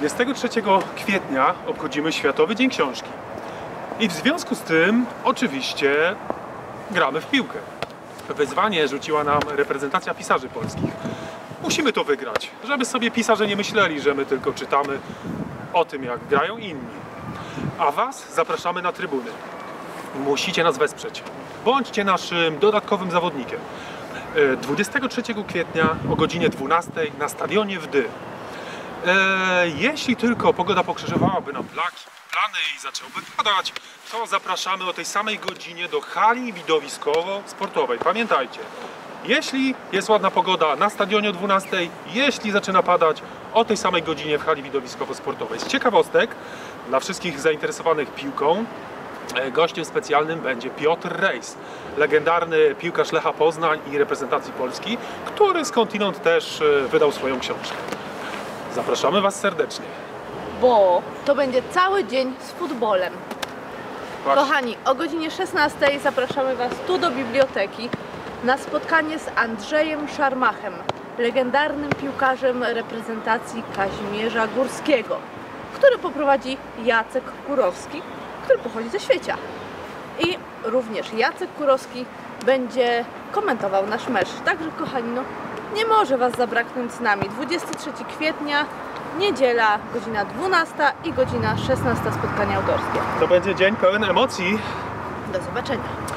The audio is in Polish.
23 kwietnia obchodzimy Światowy Dzień Książki. I w związku z tym, oczywiście, gramy w piłkę. Wyzwanie rzuciła nam reprezentacja pisarzy polskich. Musimy to wygrać, żeby sobie pisarze nie myśleli, że my tylko czytamy o tym, jak grają inni. A Was zapraszamy na trybuny. Musicie nas wesprzeć. Bądźcie naszym dodatkowym zawodnikiem. E, 23 kwietnia o godzinie 12 na stadionie w Dy. E, jeśli tylko pogoda pokrzyżowałaby nam plany i zaczęłoby padać, to zapraszamy o tej samej godzinie do hali widowiskowo-sportowej. Pamiętajcie, jeśli jest ładna pogoda na stadionie o 12, jeśli zaczyna padać, o tej samej godzinie w hali widowiskowo-sportowej. Z ciekawostek dla wszystkich zainteresowanych piłką, e, gościem specjalnym będzie Piotr Rejs, legendarny piłkarz Lecha Poznań i reprezentacji Polski, który skądinąd też e, wydał swoją książkę. Zapraszamy Was serdecznie. bo to będzie cały dzień z futbolem. Właśnie. Kochani, o godzinie 16 zapraszamy Was tu do biblioteki na spotkanie z Andrzejem Szarmachem, legendarnym piłkarzem reprezentacji Kazimierza Górskiego, który poprowadzi Jacek Kurowski, który pochodzi ze Świecia. I również Jacek Kurowski będzie komentował nasz mecz. Także kochani, no nie może Was zabraknąć z nami. 23 kwietnia, niedziela, godzina 12 i godzina 16 spotkanie autorskie. To będzie dzień pełen emocji. Do zobaczenia.